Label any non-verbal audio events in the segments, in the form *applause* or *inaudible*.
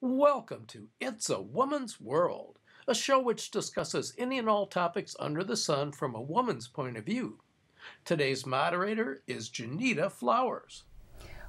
Welcome to It's a Woman's World, a show which discusses any and all topics under the sun from a woman's point of view. Today's moderator is Junita Flowers.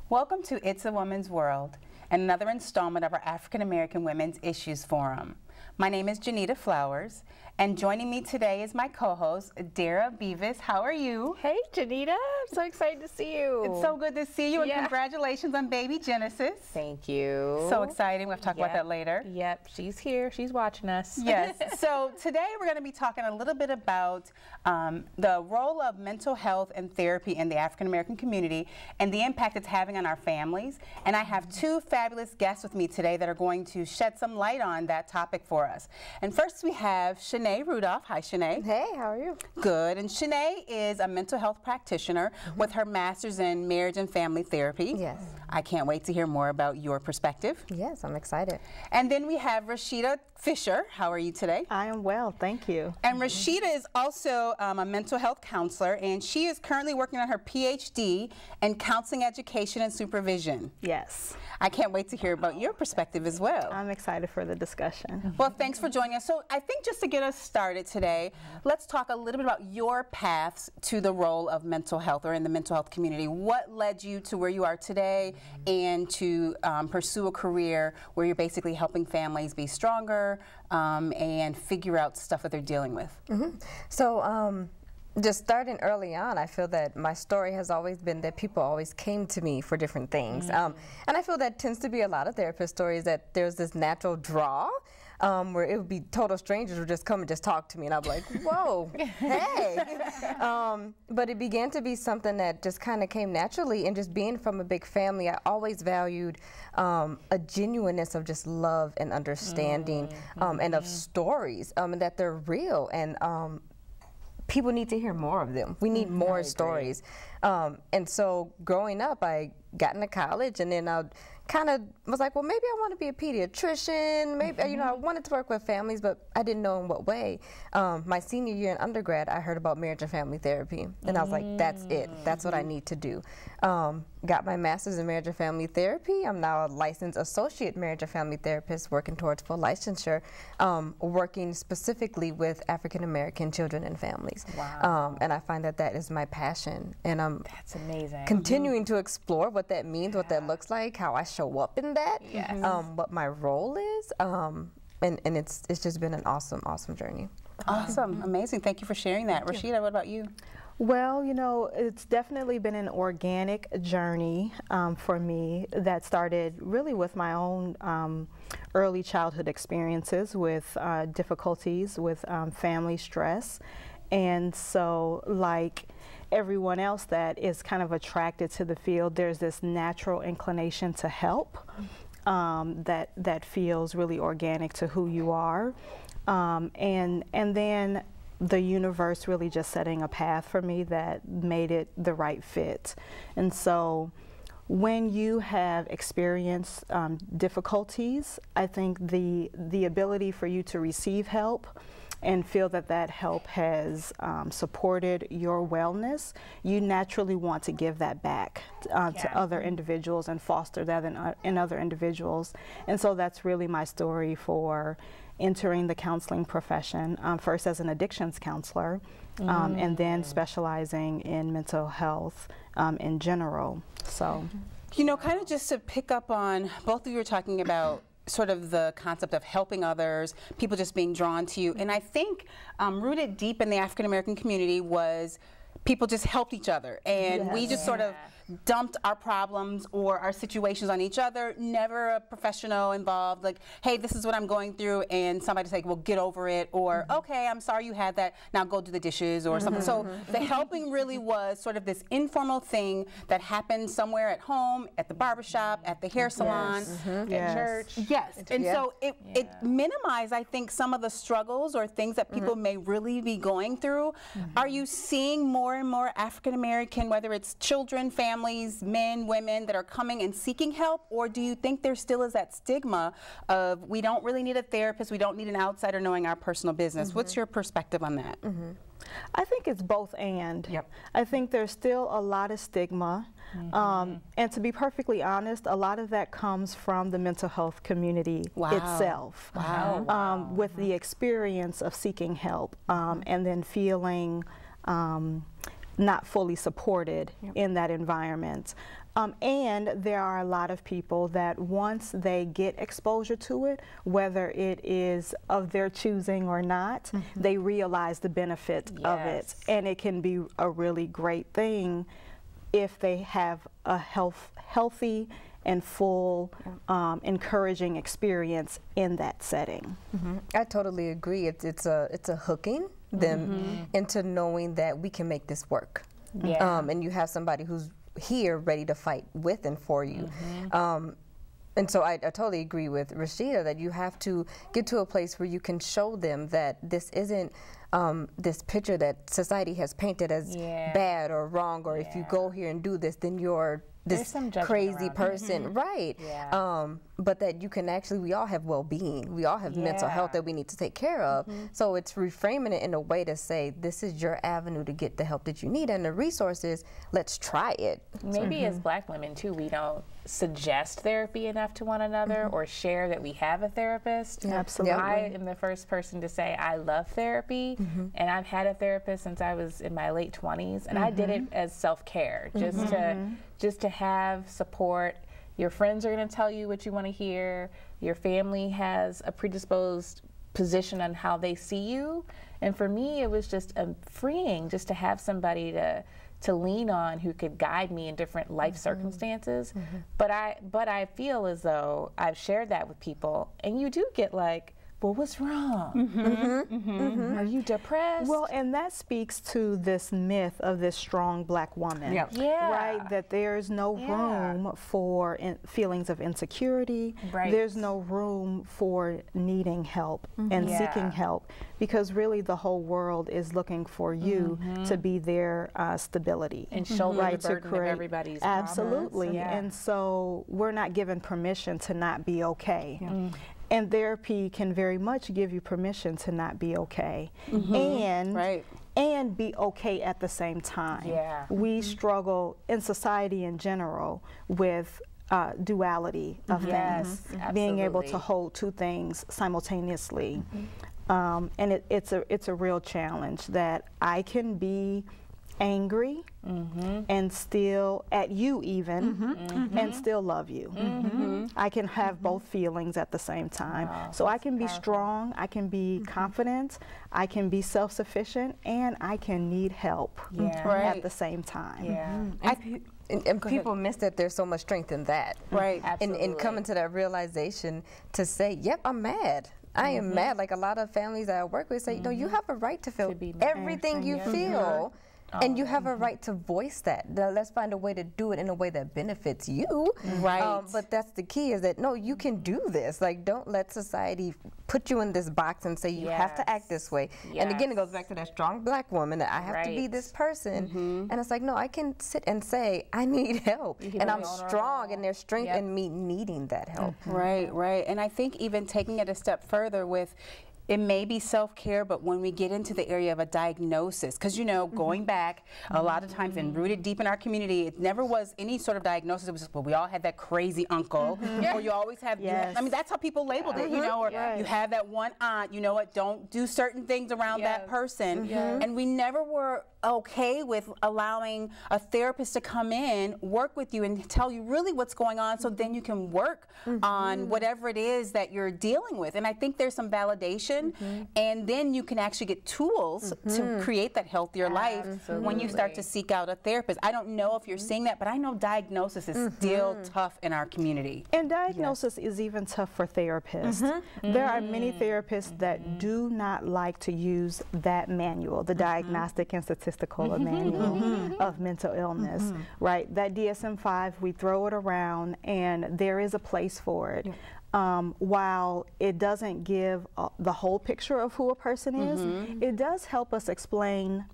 Welcome to It's a Woman's World, another installment of our African American Women's Issues Forum. My name is Junita Flowers, and joining me today is my co-host, Dara Beevas. How are you? Hey, Junita. I'm so excited to see you. It's so good to see you, and Yeah. congratulations on baby Genesis. Thank you. So exciting. We'll talk about that later. Yep, she's here. She's watching us. Yes. *laughs* so today we're going to be talking a little bit about um, the role of mental health and therapy in the African American community and the impact it's having on our families. And I have two fabulous guests with me today that are going to shed some light on that topic for us. And first we have Chanee Rudolph. Hi, Chanee. Hey, how are you? Good. And Chanee is a mental health practitioner with her master's in marriage and family therapy. Yes. I can't wait to hear more about your perspective. Yes, I'm excited. And then we have Rashida Fisher. How are you today? I am well, thank you. And Rashida is also um, a mental health counselor, and she is currently working on her PhD in counseling education and supervision. Yes, I can't wait to hear about your perspective as well. I'm excited for the discussion. Well, thanks for joining us. So, I think just to get us started today, let's talk a little bit about your paths to the role of mental health or in the mental health community. What led you to where you are today and to um, pursue a career where you're basically helping families be stronger um, and figure out stuff that they're dealing with? So, um, just starting early on, I feel that my story has always been that people always came to me for different things. Um, and I feel that tends to be a lot of therapist stories that there's this natural draw. Um, where it would be total strangers would just come and just talk to me, and I'd be like, *laughs* "Whoa, hey!" *laughs* Um, but it began to be something that just kind of came naturally, and just being from a big family, I always valued um, a genuineness of just love and understanding, um, and of stories, um, and that they're real, and um, people need to hear more of them. We need more stories. Um, and so growing up, I got into college and then I kind of was like, well, maybe I want to be a pediatrician. Maybe, you know, I wanted to work with families, but I didn't know in what way. Um, my senior year in undergrad, I heard about marriage and family therapy. And I was like, that's it. That's what I need to do. Um, got my master's in marriage and family therapy. I'm now a licensed associate marriage and family therapist working towards full licensure, um, working specifically with African American children and families. Um, and I find that that is my passion. And I'm That's amazing. continuing to explore what that means, what that looks like, how I show up in that, Yes. um, what my role is. Um, and, and it's, it's just been an awesome, awesome journey. Awesome, amazing. Thank you for sharing that. Rashida, what about you? Well, you know, it's definitely been an organic journey um, for me that started really with my own um, early childhood experiences with uh, difficulties with um, family stress. And so, like everyone else that is kind of attracted to the field, there's this natural inclination to help um, that, that feels really organic to who you are. Um, and, and then the universe really just setting a path for me that made it the right fit. And so when you have experienced um, difficulties, I think the, the ability for you to receive help and feel that that help has um, supported your wellness, you naturally want to give that back uh, to other individuals and foster that in, uh, in other individuals. And so that's really my story for entering the counseling profession, um, first as an addictions counselor, um, and then specializing in mental health um, in general. So, You know, kind of just to pick up on both of you were talking about sort of the concept of helping others, people just being drawn to you. And I think um, rooted deep in the African American community was people just helped each other. And we just sort of dumped our problems or our situations on each other, never a professional involved, like, hey, this is what I'm going through, and somebody's like, well, get over it, or mm-hmm. okay, I'm sorry you had that, now go do the dishes or something. So mm-hmm. the helping really was sort of this informal thing that happened somewhere at home, at the barbershop, at the hair salon. Mm-hmm. yes. Church. Yes, and Yeah. so it, it minimized, I think, some of the struggles or things that people may really be going through. Are you seeing more and more African American, whether it's children, families, men, women, that are coming and seeking help, or do you think there still is that stigma of we don't really need a therapist, we don't need an outsider knowing our personal business? What's your perspective on that? I think it's both and. Yep. I think there's still a lot of stigma. Mm-hmm. Um, and to be perfectly honest, a lot of that comes from the mental health community Wow. itself. Wow. Um, with the experience of seeking help um, and then feeling um, not fully supported in that environment. Um, and there are a lot of people that once they get exposure to it, whether it is of their choosing or not, they realize the benefit of it. And it can be a really great thing if they have a health, healthy and full, um, encouraging experience in that setting. I totally agree. It's it's a it's a hooking them Mm-hmm. into knowing that we can make this work. Yeah. Um, and you have somebody who's here ready to fight with and for you. Mm-hmm. Um, and so I, I totally agree with Rashida that you have to get to a place where you can show them that this isn't um, this picture that society has painted as Yeah. bad or wrong, or if you go here and do this, then you're this crazy around person, right? Yeah. Um, but that you can actually, we all have well-being, we all have mental health Mm-hmm. that we need to take care of. So it's reframing it in a way to say, this is your avenue to get the help that you need and the resources. Let's try it. Maybe as black women too, we don't suggest therapy enough to one another mm-hmm. or share that we have a therapist. Absolutely. I am the first person to say I love therapy, mm-hmm. and I've had a therapist since I was in my late 20s, and I did mm-hmm. it as self care, just to just to have support. Your friends are going to tell you what you want to hear. Your family has a predisposed position on how they see you, and for me, it was just um, freeing just to have somebody to to lean on who could guide me in different life mm-hmm. circumstances. Mm-hmm. But I but I feel as though I've shared that with people and you do get like, well, what's wrong? Mm-hmm. Mm-hmm. Mm-hmm. Are you depressed? Well, and that speaks to this myth of this strong black woman. Yep. Yeah. Right? That there's no Yeah. room for in, feelings of insecurity. Right. There's no room for needing help and Yeah. seeking help because really the whole world is looking for you to be their uh, stability. And shoulder the right, to burden of create- everybody's. Absolutely. Yeah. And so we're not given permission to not be okay. Mm. And therapy can very much give you permission to not be okay. And Right. and be okay at the same time. Yeah. We struggle in society in general with uh, duality of Yes, things, being able to hold two things simultaneously. Um, and it, it's a it's a real challenge that I can be angry mm-hmm. and still at you even mm-hmm. Mm-hmm. and still love you. I can have both feelings at the same time. Ah, so I can be strong, I can be confident, I can be self-sufficient, and I can need help Yeah. Right. at the same time. yeah. And, and, and people miss that there's so much strength in that. Right. And, and coming to that realization to say, yep, I'm mad. I am mad. Like a lot of families that I work with say, no, you have a right to feel be mad. everything you feel. And you have a right to voice that. Now, let's find a way to do it in a way that benefits you. Um, Right. but that's the key is that no, you can do this. Like, don't let society put you in this box and say you have to act this way. And again, it goes back to that strong black woman that I have to be this person. And it's like, no, I can sit and say, I need *laughs* help. And I'm strong, and there's strength Yep. in me needing that help. Right, right. And I think even taking it a step further with it may be self care, but when we get into the area of a diagnosis, because you know, mm-hmm. going back a lot of times and mm-hmm. rooted deep in our community, it never was any sort of diagnosis. It was just, well, we all had that crazy uncle, mm-hmm. or you always have. ha- I mean, that's how people labeled it, you know, or Right. you have that one aunt. You know what? Don't do certain things around that Yes. person. And we never were okay with allowing a therapist to come in, work with you, and tell you really what's going on, so then you can work on mm-hmm. whatever it is that you're dealing with. And I think there's some validation, mm-hmm. and then you can actually get tools to mm-hmm. create that healthier life when you start to seek out a therapist. I don't know if you're seeing that, but I know diagnosis is still tough in our community. And diagnosis is even tough for therapists. There are many therapists that do not like to use that manual, the Diagnostic and Statistical Mm-hmm. Manual mm-hmm. of Mental Illness, mm-hmm. right? That DSM-5, we throw it around and there is a place for it. Um, while it doesn't give uh, the whole picture of who a person is, it does help us explain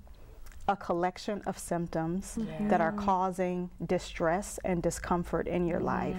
a collection of symptoms that are causing distress and discomfort in your life.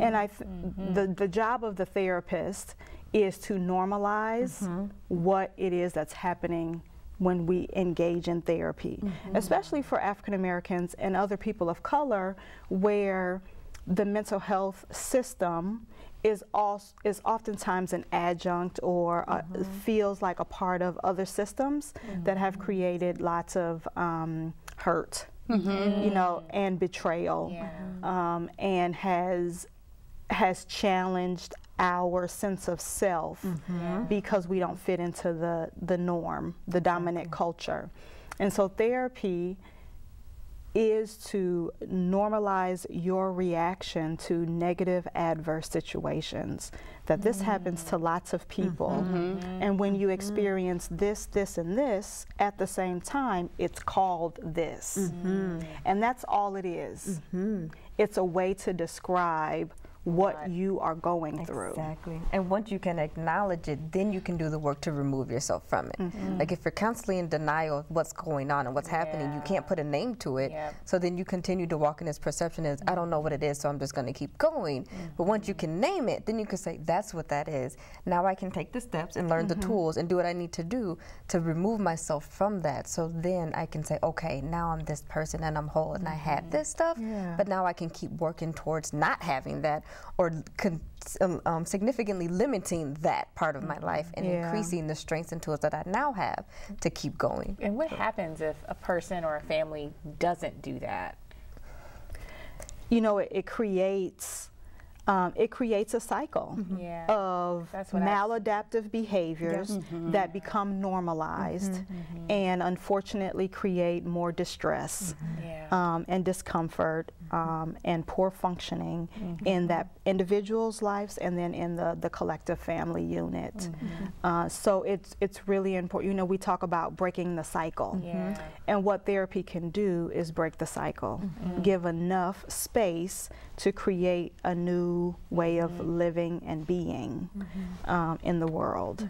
And I th- the the job of the therapist is to normalize what it is that's happening when we engage in therapy, Mm-hmm. especially for African Americans and other people of color, where the mental health system is also is oftentimes an adjunct or uh, Mm-hmm. feels like a part of other systems that have created lots of um, hurt, Mm-hmm. you know, and betrayal, Yeah. um, and has has challenged our sense of self mm-hmm. because we don't fit into the the norm, the dominant culture, and so therapy is to normalize your reaction to negative adverse situations that this mm. happens to lots of mm-hmm. people. Mm-hmm. And when you experience this this and this at the same time it's called this. And that's all it is. it's a way to describe what you are going through Exactly. And once you can acknowledge it, then you can do the work to remove yourself from it. Mm-hmm. Like if you're constantly in denial of what's going on and what's happening, you can't put a name to it. Yep. So then you continue to walk in this perception as I don't know what it is, so I'm just going to keep going. Mm-hmm. But once you can name it, then you can say that's what that is. Now I can take the steps and learn the mm-hmm. tools and do what I need to do to remove myself from that. So then I can say, okay, now I'm this person and I'm whole and I had this stuff, Yeah. but now I can keep working towards not having that or con- um, um, significantly limiting that part of my life and Yeah. increasing the strengths and tools that I now have to keep going. And what happens if a person or a family doesn't do that? you know it, it creates um, it creates a cycle Yeah. of That's what I- maladaptive behaviors that become normalized and unfortunately create more distress Yeah. Um, and discomfort um, and poor functioning in that individual's lives and then in the, the collective family unit. Uh, so it's it's really important. You know, we talk about breaking the cycle. Yeah. And what therapy can do is break the cycle, give enough space to create a new way of living and being um, in the world.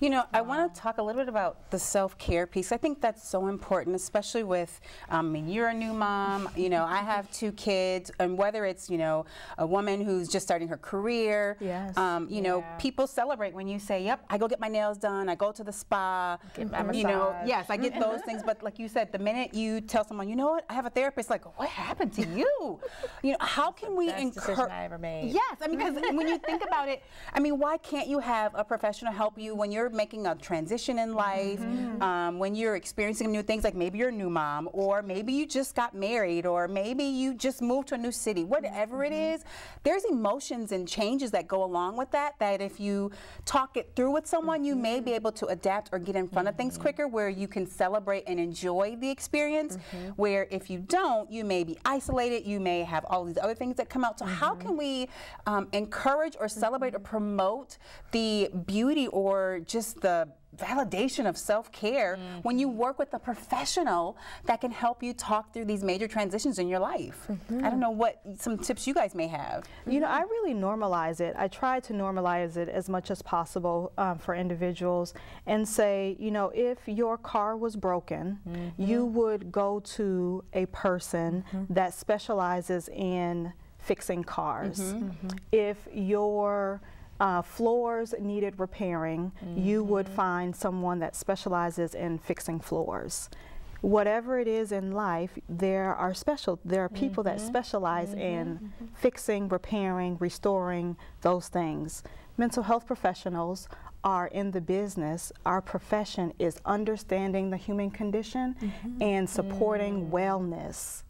You know, I want to talk a little bit about the self care piece. I think that's so important, especially with, um, I mean, you're a new mom, you know, I have two kids, and whether it's, you know, a woman who's just starting her career, Yes. um, you know, people celebrate when you say, yep, I go get my nails done, I go to the spa, Get my you know, yes, I get those *laughs* things, but like you said, the minute you tell someone, you know what, I have a therapist, like, what happened to you? You know, how can we Best decision encourage? I ever made. Yes, I mean, because when you think about it, I mean, why can't you have a professional help you when you're making a transition in life, mm-hmm. um, when you're experiencing new things, like maybe you're a new mom, or maybe you just got married, or maybe you just moved to a new city, whatever it mm-hmm. is, there's emotions and changes that go along with that, that if you talk it through with someone, you may be mm-hmm. able to adapt or get in front of things quicker where you can celebrate and enjoy the experience. Where if you don't, you may be isolated, you may have all these other things that come out. So, how can we um, encourage or celebrate or promote the beauty or just the validation of self-care when you work with a professional that can help you talk through these major transitions in your life. I don't know what some tips you guys may have. You know, I really normalize it. I try to normalize it as much as possible um, for individuals and say, you know, if your car was broken, you mm-hmm. would go to a person mm-hmm. that specializes in fixing cars. Mm-hmm. If your uh, floors needed repairing, you would mm-hmm. find someone that specializes in fixing floors. Whatever it is in life, there are special. There are people that mm-hmm. specialize mm-hmm. in fixing, repairing, restoring those things. Mental health professionals are in the business. Our profession is understanding the human condition and supporting mm. wellness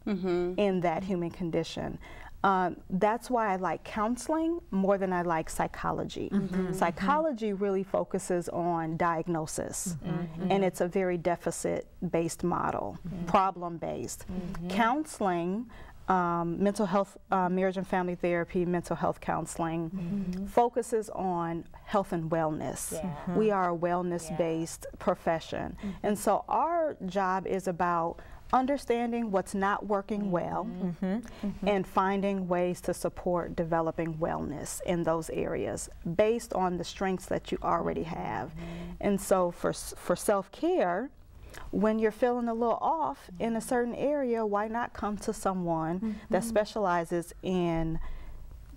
in that human condition. Um, that's why I like counseling more than I like psychology. Mm-hmm. Mm-hmm. Psychology really focuses on diagnosis, mm-hmm. and it's a very deficit based model, problem based. Counseling, um, mental health, uh, marriage and family therapy, mental health counseling focuses on health and wellness. Yeah. We are a wellness based profession. And so our job is about understanding what's not working well mm-hmm. Mm-hmm. and finding ways to support developing wellness in those areas based on the strengths that you already have. Mm-hmm. And so for for self-care, when you're feeling a little off in a certain area, why not come to someone that specializes in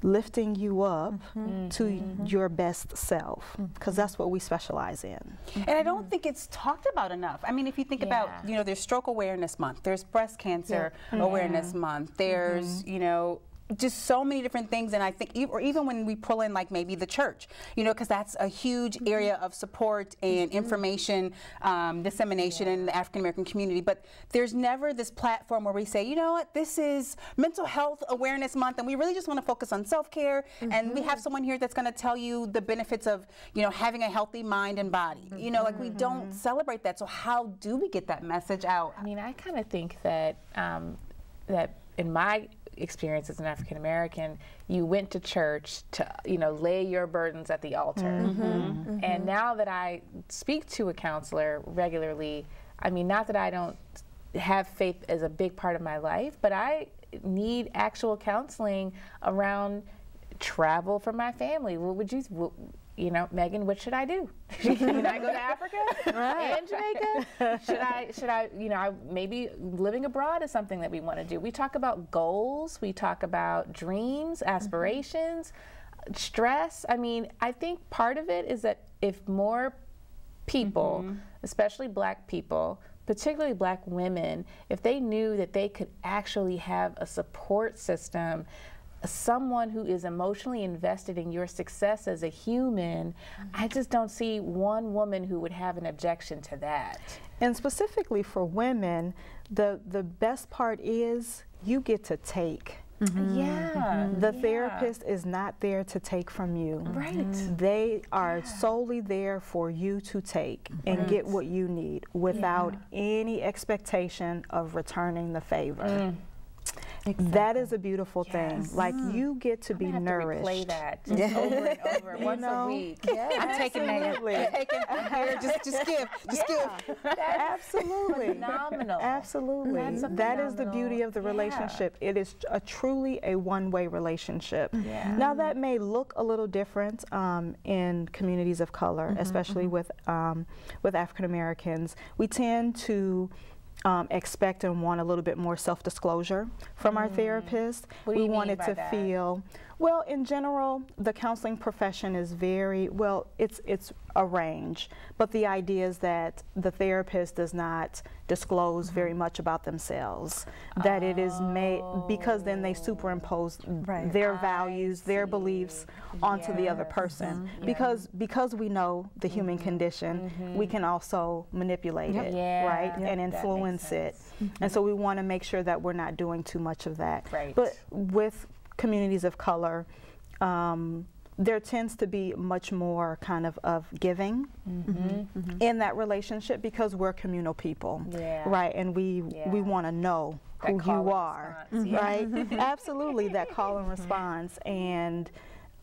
lifting you up mm-hmm. to mm-hmm. your best self, mm-hmm. because that's what we specialize in. And I don't think it's talked about enough. I mean, if you think about, you know, there's Stroke Awareness Month, there's Breast Cancer Awareness Month, there's, you know, just so many different things, and I think, or even when we pull in like maybe the church, you know, because that's a huge area of support and information um, dissemination in the African American community. But there's never this platform where we say, you know what, this is Mental Health Awareness Month, and we really just want to focus on self care, and we have someone here that's going to tell you the benefits of, you know, having a healthy mind and body. You know, like we don't celebrate that. So how do we get that message out? I mean, I kind of think that um, that in my experience as an African American, you went to church to you know lay your burdens at the altar. Mm-hmm. Mm-hmm. Mm-hmm. And now that I speak to a counselor regularly, I mean, not that I don't have faith as a big part of my life, but I need actual counseling around travel for my family. What would you? What, you know, Megan, what should I do? *laughs* Can I go to Africa and Jamaica? Should I? Should I? You know, I, maybe living abroad is something that we want to do. We talk about goals. We talk about dreams, mm-hmm. aspirations, stress. I mean, I think part of it is that if more people, mm-hmm. especially black people, particularly black women, if they knew that they could actually have a support system, someone who is emotionally invested in your success as a human, I mm-hmm. just don't see one woman who would have an objection to that. And specifically for women, the, the best part is you get to take. Mm-hmm. Mm-hmm. Yeah. The yeah. therapist is not there to take from you. Right. They are solely there for you to take and get what you need without any expectation of returning the favor. Mm. That is a beautiful thing. Yes. Like you get to be I have nourished. to replay that *laughs* just over and over once know? a week. I'm taking that. Absolutely. I'm taking here. Just, just give. Just give. Absolutely. phenomenal. Absolutely. That's a That is the beauty of the yeah. relationship. It is a truly a one-way relationship. Yeah. Now that may look a little different um, in communities of color, Mm-hmm, especially with um, with African Americans. We tend to um, expect and want a little bit more self-disclosure from our therapist. Mm. What do we you want mean by to that? feel well. In general, the counseling profession is very well. It's it's a range, but the idea is that the therapist does not disclose very Mm-hmm. much about themselves. That it is made because then they superimpose Right. their I values, their beliefs onto the other Yes. person. Yeah. Because because we know the human condition, we can also manipulate it, Yeah. right, Yep. and influence it. And so we want to make sure that we're not doing too much of that. Right. But with communities of color, um, there tends to be much more kind of of giving in that relationship because we're communal people, Yeah. right? And we Yeah. we want to know That who you are, response, yeah. right? *laughs* Absolutely, that call and response, and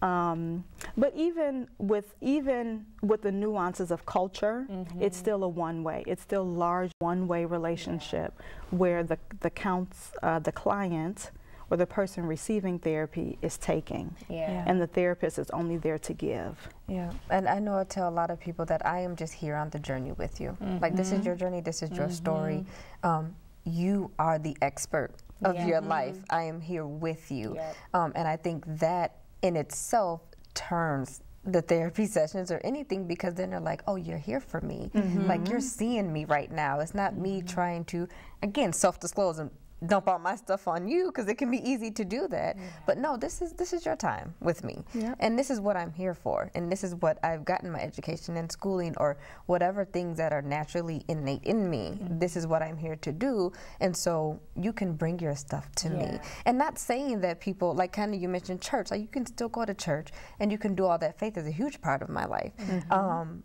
um, but even with even with the nuances of culture, it's still a one way. It's still large one way relationship where the the counts uh, the client or the person receiving therapy is taking, Yeah. and the therapist is only there to give. Yeah, and I know I tell a lot of people that I am just here on the journey with you. Like this is mm-hmm. your journey, this is your mm-hmm. story. Um, you are the expert of Yeah. your mm-hmm. life. I am here with you, Yep. um, and I think that in itself turns the therapy *laughs* sessions or anything because then they're like, oh, you're here for me. Like you're seeing me right now. It's not me trying to, again, self-disclose and dump all my stuff on you because it can be easy to do that. But no, this is this is your time with me, and this is what I'm here for, and this is what I've gotten my education and schooling or whatever things that are naturally innate in me. This is what I'm here to do, and so you can bring your stuff to me. And not saying that people like kind of you mentioned church, like you can still go to church and you can do all that. Faith is a huge part of my life. Um,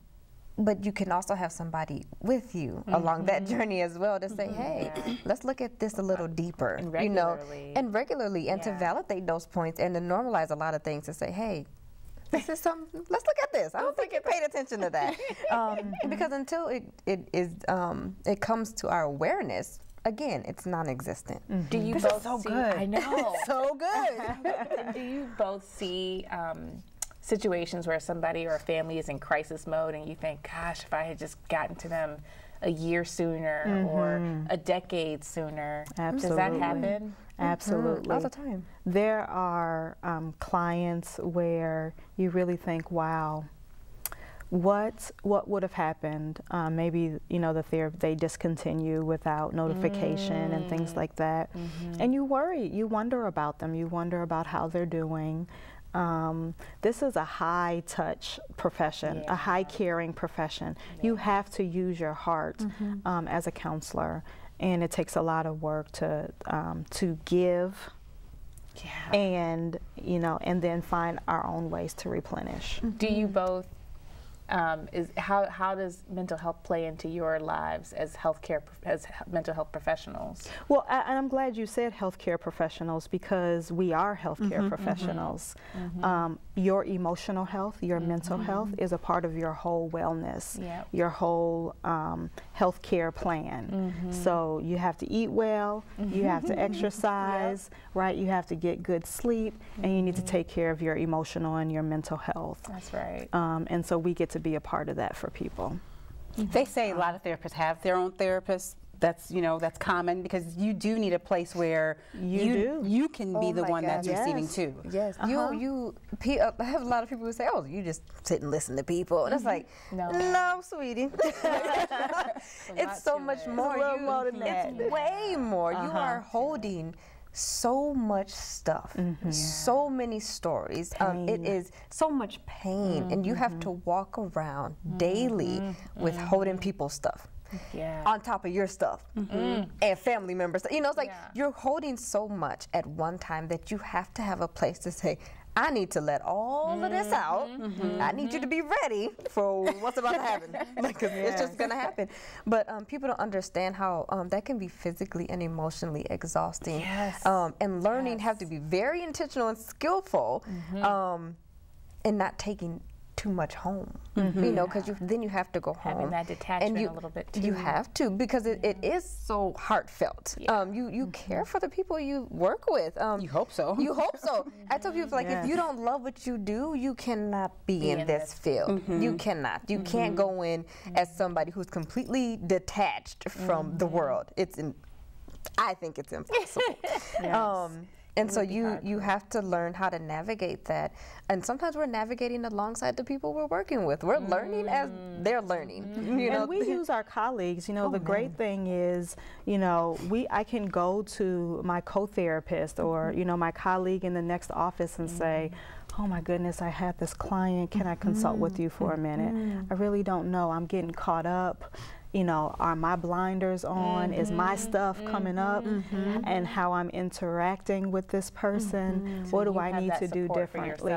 but you can also have somebody with you along that journey as well to say, hey, let's look at this a little deeper, And you know, regularly. and regularly, and to validate those points and to normalize a lot of things to say, hey, this is some. Let's look at this. I don't think you paid attention to that, *laughs* um, because until it it is um, it comes to our awareness, again, it's non-existent. Do you This is both so see? good. I know. *laughs* So good. *laughs* Do you both see um, situations where somebody or a family is in crisis mode and you think, gosh, if I had just gotten to them a year sooner or a decade sooner. Does that Absolutely. happen? Absolutely. all the time. There are um, clients where you really think, wow, what what would have happened? Um, maybe you know the therapy they discontinue without notification and things like that, and you worry, you wonder about them, you wonder about how they're doing. Um, this is a high touch profession, a high caring profession. You have to use your heart um, as a counselor, and it takes a lot of work to um, to give Yeah. and you know and then find our own ways to replenish Do you both? Um, is how how does mental health play into your lives as healthcare as mental health professionals? well I, and i'm glad you said healthcare professionals because we are healthcare professionals. Um, your emotional health your mental health is a part of your whole wellness Yep. your whole um, healthcare plan. So you have to eat well you have to *laughs* exercise right? You have to get good sleep and you need to take care of your emotional and your mental health. That's right. um, and so we get to be a part of that for people mm-hmm. They say a lot of therapists have their own therapists. That's you know that's common because you do need a place where You do. you can be Oh the my one that's gosh. receiving Yes. too. Yes, you uh-huh. you. Pe- uh, I have a lot of people who say, "Oh, you just sit and listen to people," and it's mm-hmm. like, No. no, sweetie, *laughs* *laughs* it's so much it. more. It's a little You- more than it's way more. You uh-huh. are holding so much stuff, mm-hmm. so many stories. Um, it is so much pain, and you have to mm-hmm. walk around mm-hmm. daily with holding people's stuff Yeah. on top of your stuff mm. and family members. You know, it's like Yeah. you're holding so much at one time that you have to have a place to say, I need to let all of this out. I need you to be ready for what's about to happen. *laughs* *laughs* Because it's just going to happen. But um, people don't understand how um, that can be physically and emotionally exhausting. Yes. Um, and learning have to be very intentional and skillful um, and not taking too much home. You know, because you, then you have to go home. Having that and detachment you, a little bit, too. You have to because it, it is so heartfelt. Um, you you care for the people you work with. Um, You hope so. You hope so. *laughs* I tell people like if you don't love what you do, you cannot be, in, in this this field. You cannot. You can't go in as somebody who's completely detached from the world. It's in. I think it's impossible. *laughs* um, and so you you have to learn how to navigate that. And sometimes we're navigating alongside the people we're working with. We're learning as they're learning. You know, and we *laughs* use our colleagues. You know, the great thing is, you know, we I can go to my co-therapist or you know my colleague in the next office and say. Oh my goodness, I had this client. Can I consult with you for a minute? I really don't know. I'm getting caught up. You know, are my blinders on? Is my stuff coming up? And how I'm interacting with this person? What do I need to do differently?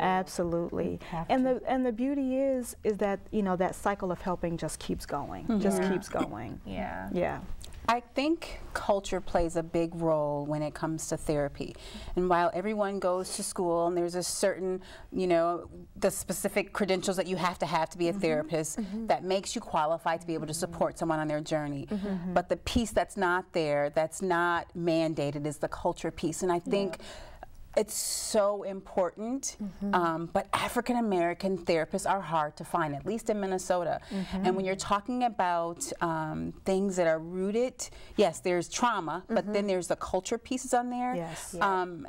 Absolutely. And the and the beauty is is that you know that cycle of helping just keeps going, just keeps going. Yeah. Yeah. I think culture plays a big role when it comes to therapy. And while everyone goes to school and there's a certain, you know, the specific credentials that you have to have to be a mm-hmm. therapist mm-hmm. that makes you qualified to be able to mm-hmm. support someone on their journey. But the piece that's not there, that's not mandated, is the culture piece. And I think it's so important. Um, but African American therapists are hard to find, at least in Minnesota. And when you're talking about um, things that are rooted, yes, there's trauma, but then there's the culture pieces on there. Yes. Um,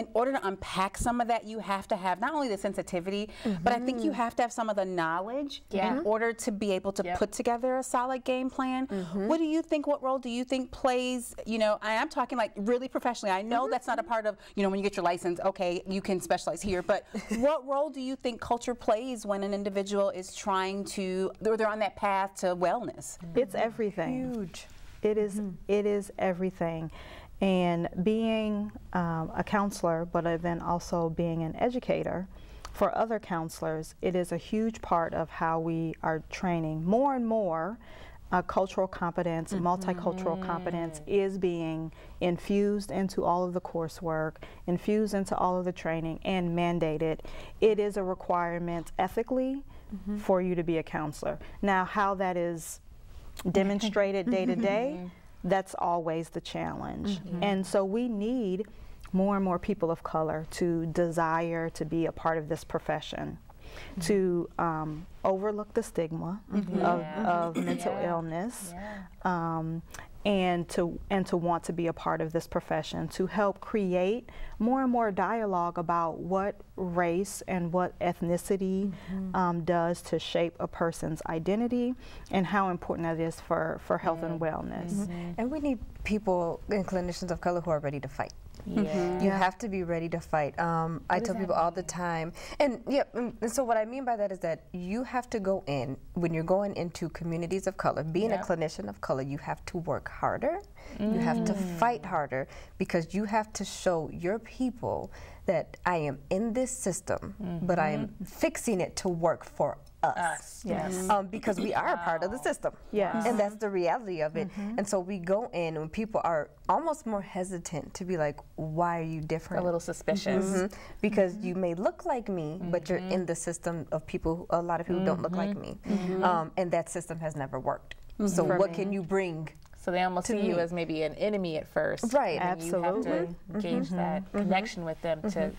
in order to unpack some of that, you have to have not only the sensitivity, but I think you mm-hmm. have to have some of the knowledge Yeah. in order to be able to Yep. put together a solid game plan. Mm-hmm. What do you think? What role do you think plays? You know, I am talking like really professionally. I know mm-hmm. that's not a part of you know when you get your license. Okay, you can specialize here, but *laughs* what role do you think culture plays when an individual is trying to or they're on that path to wellness? It's everything. Huge. It is- It is everything. And being um, a counselor, but then also being an educator for other counselors, it is a huge part of how we are training. More and more, uh, cultural competence, multicultural competence is being infused into all of the coursework, infused into all of the training, and mandated. It is a requirement ethically for you to be a counselor. Now, how that is *laughs* demonstrated day to day, that's always the challenge. And so we need more and more people of color to desire to be a part of this profession. to um, overlook the stigma of, Yeah. of mental Yeah. illness. Yeah. Um, and to and to want to be a part of this profession to help create more and more dialogue about what race and what ethnicity um, does to shape a person's identity and how important that is for, for health and wellness. And we need people and clinicians of color who are ready to fight. Yeah. You have to be ready to fight. Um, I tell people all the time, and yeah, mm, and so what I mean by that is that you have to go in when you're going into communities of color. Being Yep. a clinician of color, you have to work harder. You have to fight harder because you have to show your people that I am in this system, but I am fixing it to work for us. Us. Yes. Um, because we are a part of the system. Yes. And that's mm-hmm. the reality of it. Mm-hmm. And so we go in when people are almost more hesitant to be like, why are you different? A little suspicious. Mhm. Because mm-hmm. you may look like me, but you're in the system of people, who- a lot of people who don't look like me. Um, and that system has never worked. So For what me. can you bring? So they almost To see you as maybe an enemy at first. Right. And you have Absolutely. to gauge that connection with them to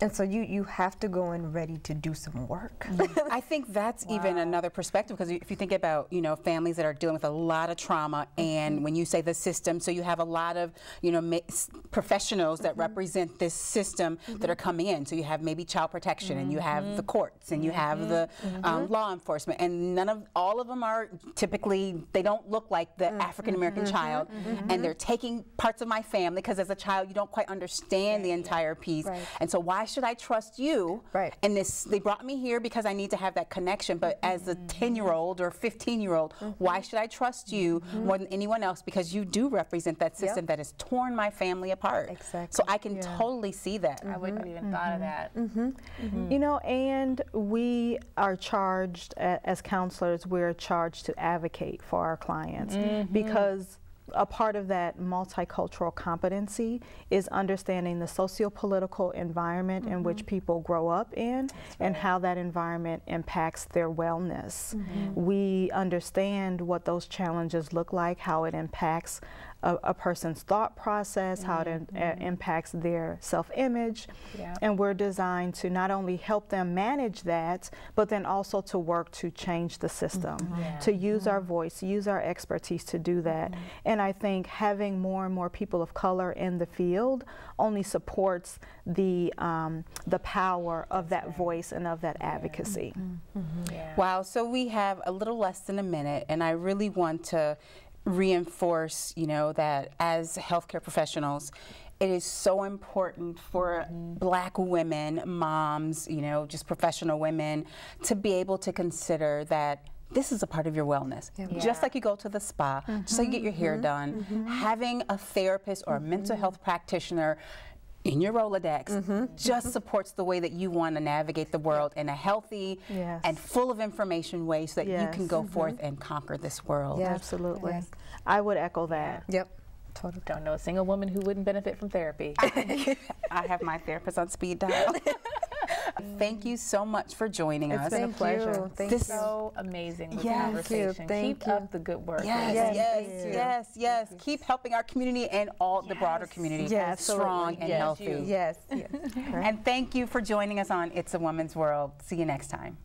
And so you, you have to go in ready to do some work. Mm-hmm. *laughs* I think that's even another perspective because if you think about you know families that are dealing with a lot of trauma, mm-hmm. and when you say the system, so you have a lot of you know professionals that mm-hmm. represent this system that are coming in. So you have maybe child protection, and you have the courts, and you have the um, law enforcement, and none of all of them are typically they don't look like the African American child, and they're taking parts of my family because as a child you don't quite understand the entire piece, Right. and so why should I trust you? Right. And this, they brought me here because I need to have that connection. But as a 10 year old or 15 year old, mm-hmm. why should I trust you mm-hmm. more than anyone else? Because you do represent that system that has torn my family apart. Exactly. So I can totally see that. I wouldn't have even mm-hmm. thought of that. You know, and we are charged a- as counselors, we're charged to advocate for our clients because a part of that multicultural competency is understanding the socio-political environment in which mm-hmm. people grow up in and how that environment impacts their wellness. Mm-hmm. We understand what those challenges look like, how it impacts a, a person's thought process, how it im- uh, impacts their self-image, Yeah. and we're designed to not only help them manage that, but then also to work to change the system, mm-hmm. Yeah. to use our mm-hmm. voice, use our expertise to do that. And I think having more and more people of color in the field only supports the um, the power of that voice and of that advocacy. Yeah. Wow. So we have a little less than a minute, and I really want to reinforce, you know, that as healthcare professionals, it is so important for mm-hmm. black women, moms, you know, just professional women to be able to consider that this is a part of your wellness. Yeah. Just like you go to the spa, just like you get your hair mm-hmm. done, mm-hmm. having a therapist or a mental health practitioner in your Rolodex mm-hmm. just mm-hmm. supports the way that you want to navigate the world in a healthy Yes. and full of information way so that you can Yes. go mm-hmm. forth and conquer this world. Yeah. Absolutely. Yes. I would echo that. Yep. Totally. Don't know a single woman who wouldn't benefit from therapy. I *laughs* have my therapist on speed dial. *laughs* Thank you so much for joining It's us. been a pleasure. you. Thank This- you. so amazing with Yes. conversation. Thank Keep you. up the good work. Yes, ladies. yes, thank yes, yes. Keep helping our community and all the broader community Yes, strong and Yes, healthy. you. Yes. yes. *laughs* And thank you for joining us on It's a Woman's World. See you next time.